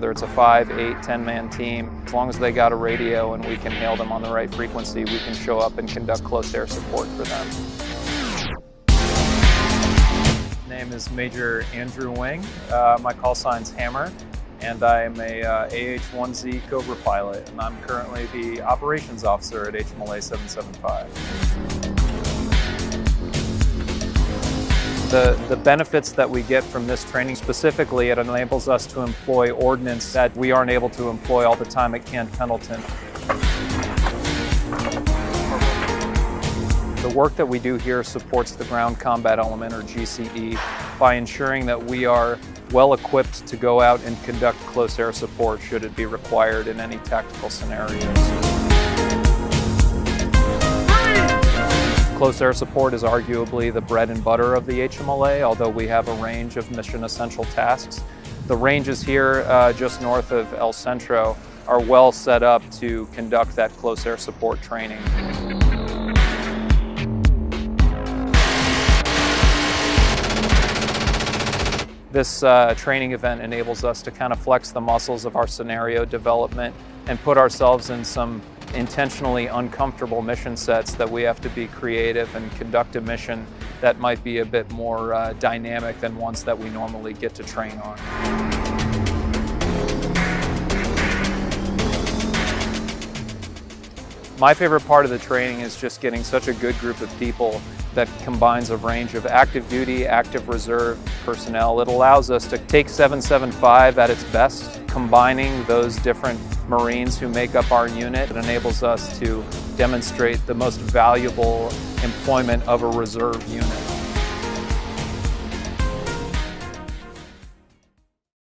whether it's a 5, 8, 10 man team. As long as they got a radio and we can hail them on the right frequency, we can show up and conduct close air support for them. My name is Major Andrew Wing. Uh, my call sign's Hammer, and I am a uh, AH-1Z Cobra pilot, and I'm currently the operations officer at HMLA 775. The, the benefits that we get from this training specifically, it enables us to employ ordnance that we aren't able to employ all the time at Camp Pendleton. The work that we do here supports the Ground Combat Element, or GCE, by ensuring that we are well equipped to go out and conduct close air support should it be required in any tactical scenarios. Close air support is arguably the bread and butter of the HMLA, although we have a range of mission essential tasks. The ranges here uh, just north of El Centro are well set up to conduct that close air support training. This uh, training event enables us to kind of flex the muscles of our scenario development and put ourselves in some intentionally uncomfortable mission sets that we have to be creative and conduct a mission that might be a bit more uh, dynamic than ones that we normally get to train on. My favorite part of the training is just getting such a good group of people that combines a range of active duty, active reserve personnel. It allows us to take 775 at its best, combining those different Marines who make up our unit. It enables us to demonstrate the most valuable employment of a reserve unit.